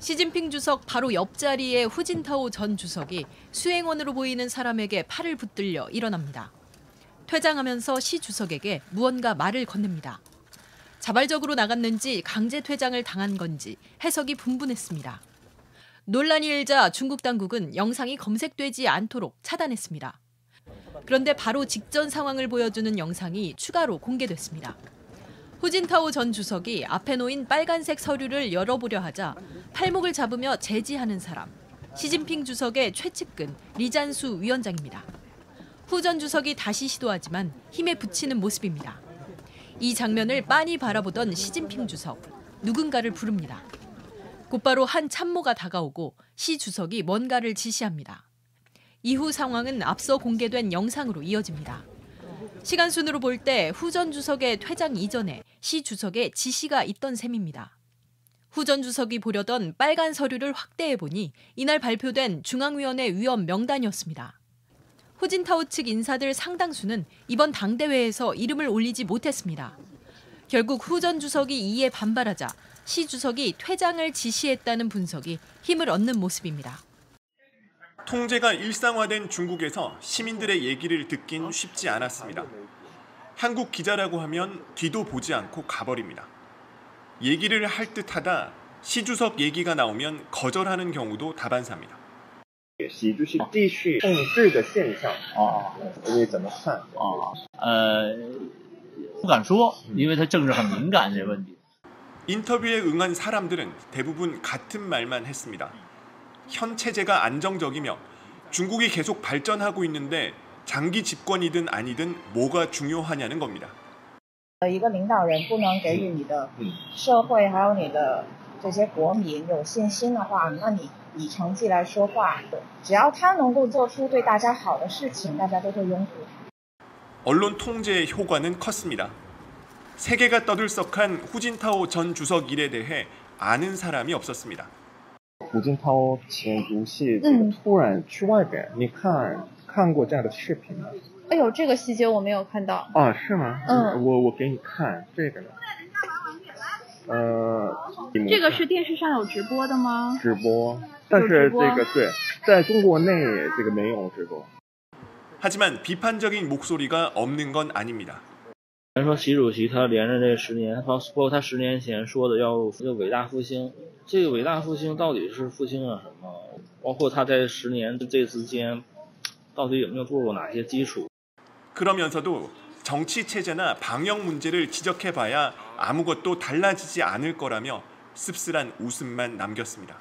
시진핑 주석 바로 옆자리에 후진타오 전 주석이 수행원으로 보이는 사람에게 팔을 붙들려 일어납니다. 퇴장하면서 시 주석에게 무언가 말을 건넵니다. 자발적으로 나갔는지 강제 퇴장을 당한 건지 해석이 분분했습니다. 논란이 일자 중국 당국은 영상이 검색되지 않도록 차단했습니다. 그런데 바로 직전 상황을 보여주는 영상이 추가로 공개됐습니다. 후진타오 전 주석이 앞에 놓인 빨간색 서류를 열어보려 하자 팔목을 잡으며 제지하는 사람. 시진핑 주석의 최측근 리잔수 위원장입니다. 후 전 주석이 다시 시도하지만 힘에 붙이는 모습입니다. 이 장면을 빤히 바라보던 시진핑 주석. 누군가를 부릅니다. 곧바로 한 참모가 다가오고 시 주석이 뭔가를 지시합니다. 이후 상황은 앞서 공개된 영상으로 이어집니다. 시간 순으로 볼 때 후 전 주석의 퇴장 이전에 시 주석의 지시가 있던 셈입니다. 후 전 주석이 보려던 빨간 서류를 확대해 보니 이날 발표된 중앙위원회 위원 명단이었습니다. 후진타오 측 인사들 상당수는 이번 당대회에서 이름을 올리지 못했습니다. 결국 후 전 주석이 이에 반발하자 시 주석이 퇴장을 지시했다는 분석이 힘을 얻는 모습입니다. 통제가 일상화된 중국에서 시민들의 얘기를 듣긴 쉽지 않았습니다. 한국 기자라고 하면 뒤도 보지 않고 가버립니다. 얘기를 할 듯하다 시주석 얘기가 나오면 거절하는 경우도 다반사입니다. 어. 어. 어, 인터뷰에 응한 사람들은 대부분 같은 말만 했습니다. 현 체제가 안정적이며 중국이 계속 발전하고 있는데 장기 집권이든 아니든 뭐가 중요하냐는 겁니다. 一个领导人不能给予你的社会还有你的这些国民有信心的话，那你以成绩来说话，只要他能够做出对大家好的事情，大家都会拥护他。 언론 통제의 효과는 컸습니다. 세계가 떠들썩한 후진타오 전 주석 일에 대해 아는 사람이 없었습니다. 胡锦涛前毒系这个突然去外边，你看看过这样的视频吗？哎呦，这个细节我没有看到。啊，是吗？嗯我我给你看这个呢。呃，你没这个看是电视上有直播的吗？直播，但是直播这个对，在中国内这个没有直播。 하지만 비판적인 목소리가 없는 건 아닙니다. 咱说习主席他连着这十年，包包括他十年前说的要这个伟大复兴，这个伟大复兴到底是复兴了什么？包括他在十年这之间，到底有没有做过哪些基础？ 그러면서도 정치 체제나 방역 문제를 지적해봐야 아무것도 달라지지 않을 거라며 씁쓸한 웃음만 남겼습니다.